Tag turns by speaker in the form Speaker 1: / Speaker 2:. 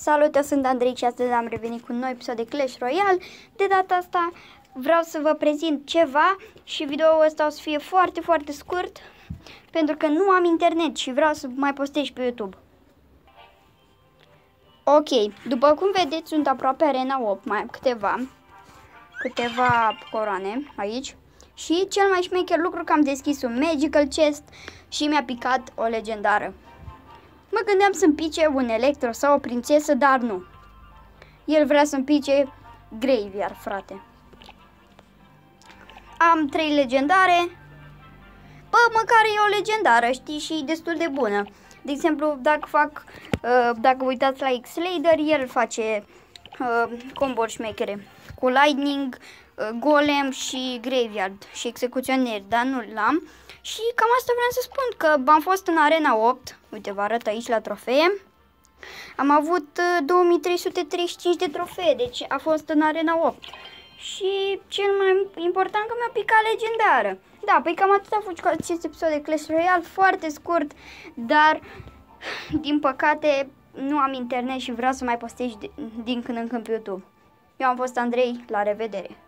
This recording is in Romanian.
Speaker 1: Salut, eu sunt Andrei și astăzi am revenit cu un nou episod de Clash Royale. De data asta vreau să vă prezint ceva și videoul ăsta o să fie foarte, foarte scurt pentru că nu am internet și vreau să mai postez pe YouTube. Ok, după cum vedeți sunt aproape Arena 8, mai am câteva, câteva coroane aici. Și cel mai șmecher lucru că am deschis un Magical Chest și mi-a picat o legendară. Mă gândeam să-mi pice un electro sau o prințesă, dar nu. El vrea să-mi pice Graveyard, frate. Am trei legendare. Bă, măcar e o legendară, știi, și destul de bună. De exemplu, dacă fac, uh, dacă uitați la X-Lader, el face uh, combo șmechere cu Lightning, uh, Golem și Graveyard și execuționer, dar nu l-am. Și cam asta vreau să spun, că am fost în Arena 8, uite vă arăt aici la trofee, am avut 2335 uh, de trofee, deci a fost în Arena 8. Și cel mai important că mi-a picat legendară. Da, păi cam atât a fost cu acest episod de Clash Royale, foarte scurt, dar din păcate nu am internet și vreau să mai postez din când în când pe YouTube. Eu am fost Andrei, la revedere!